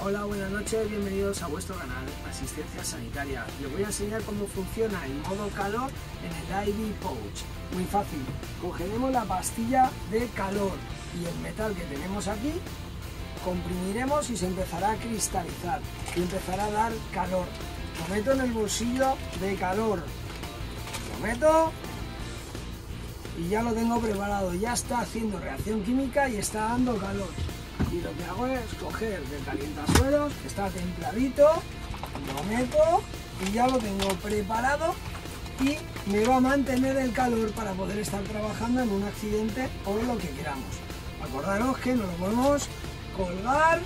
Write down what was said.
Hola, buenas noches, bienvenidos a vuestro canal Asistencia Sanitaria. Les voy a enseñar cómo funciona el modo calor en el ID Pouch. Muy fácil, cogeremos la pastilla de calor y el metal que tenemos aquí, comprimiremos y se empezará a cristalizar y empezará a dar calor. Lo meto en el bolsillo de calor, lo meto y ya lo tengo preparado, ya está haciendo reacción química y está dando calor lo que hago es coger del calientasuelos, que está templadito, lo meto y ya lo tengo preparado y me va a mantener el calor para poder estar trabajando en un accidente o lo que queramos. Acordaros que nos lo podemos colgar